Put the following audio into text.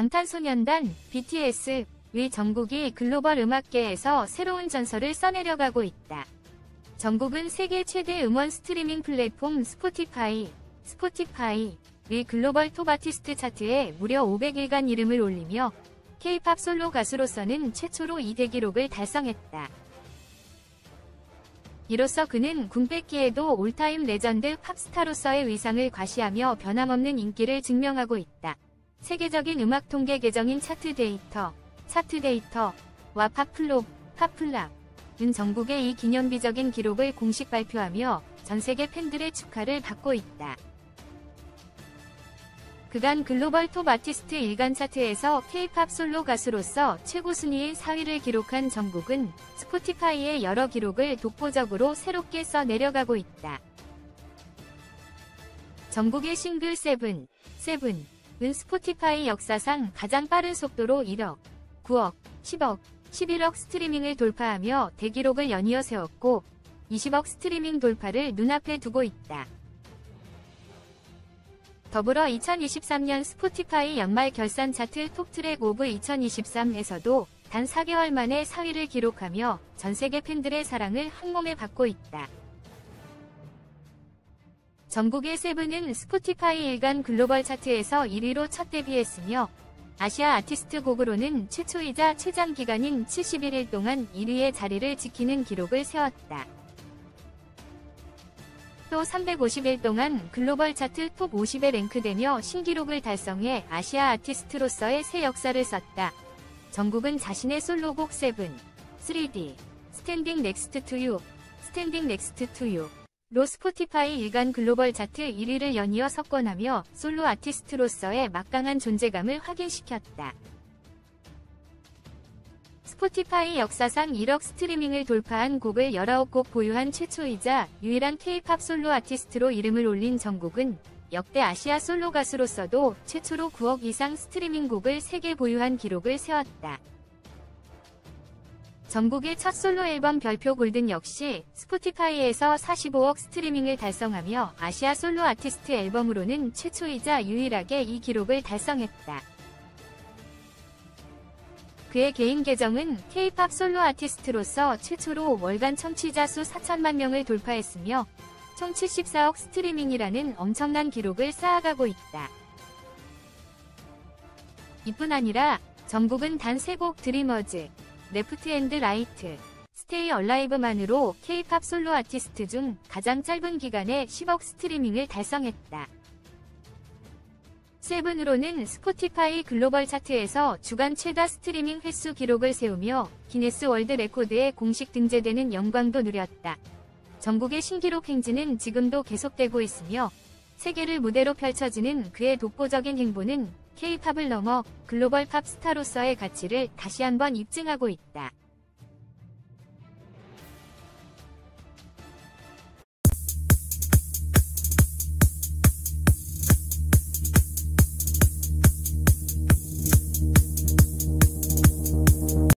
방탄소년단 BTS 의 정국이 글로벌 음악계에서 새로운 전설을 써내려가고 있다. 정국은 세계 최대 음원 스트리밍 플랫폼 스포티파이, 스포티파이 의 글로벌 톱 아티스트 차트에 무려 500일간 이름을 올리며 K-팝 솔로 가수로서는 최초로 이 대기록을 달성했다. 이로써 그는 군백기에도 all-time legend 팝스타로서의 위상을 과시하며 변함없는 인기를 증명하고 있다. 세계적인 음악 통계 계정인 차트 데이터, 차트 데이터와 팝플롭, 팝플랍은 정국의 이 기념비적인 기록을 공식 발표하며 전 세계 팬들의 축하를 받고 있다. 그간 글로벌 톱 아티스트 일간 차트에서 K-팝 솔로 가수로서 최고 순위인 4위를 기록한 정국은 스포티파이의 여러 기록을 독보적으로 새롭게 써 내려가고 있다. 정국의 싱글 Seven, Seven 은 스포티파이 역사상 가장 빠른 속도로 1억, 9억, 10억, 11억 스트리밍을 돌파하며 대기록을 연이어 세웠고 20억 스트리밍 돌파를 눈앞에 두고 있다. 더불어 2023년 스포티파이 연말 결산 차트 Top Track of 2023에서도 단 4개월 만에 4위를 기록하며 전 세계 팬들의 사랑을 한몸에 받고 있다. 전국의 세븐은 스포티파이 일간 글로벌 차트에서 1위로 첫 데뷔했으며 아시아 아티스트 곡으로는 최초이자 최장 기간인 71일 동안 1위의 자리를 지키는 기록을 세웠다. 또 350일 동안 글로벌 차트 톱 50에 랭크되며 신기록을 달성해 아시아 아티스트로서의 새 역사를 썼다. 정국은 자신의 솔로곡 7, 3D, Standing Next to You, Standing Next to You, 로 스포티파이 일간 글로벌 차트 1위를 연이어 석권하며 솔로 아티스트로서의 막강한 존재감을 확인시켰다. 스포티파이 역사상 1억 스트리밍을 돌파한 곡을 19곡 보유한 최초이자 유일한 K-팝 솔로 아티스트로 이름을 올린 정국은 역대 아시아 솔로 가수로서도 최초로 9억 이상 스트리밍 곡을 3개 보유한 기록을 세웠다. 전국의 첫 솔로 앨범 별표 골든 역시 스포티파이에서 45억 스트리밍을 달성하며 아시아 솔로 아티스트 앨범으로는 최초이자 유일하게 이 기록을 달성했다. 그의 개인 계정은 K-팝 솔로 아티스트로서 최초로 월간 청취자 수 4천만 명을 돌파했으며 총 74억 스트리밍이라는 엄청난 기록을 쌓아가고 있다. 이뿐 아니라 정국은 단 3곡 Dreamers, Left and Right, Stay Alive만으로 K-팝 솔로 아티스트 중 가장 짧은 기간에 10억 스트리밍을 달성했다. Seven으로는 스포티파이 글로벌 차트에서 주간 최다 스트리밍 횟수 기록을 세우며 Guinness World Record에 공식 등재되는 영광도 누렸다. 정국의 신기록 행진은 지금도 계속되고 있으며 세계를 무대로 펼쳐지는 그의 독보적인 행보는 K-팝을 넘어 글로벌 팝 스타로서의 가치를 다시 한번 입증하고 있다.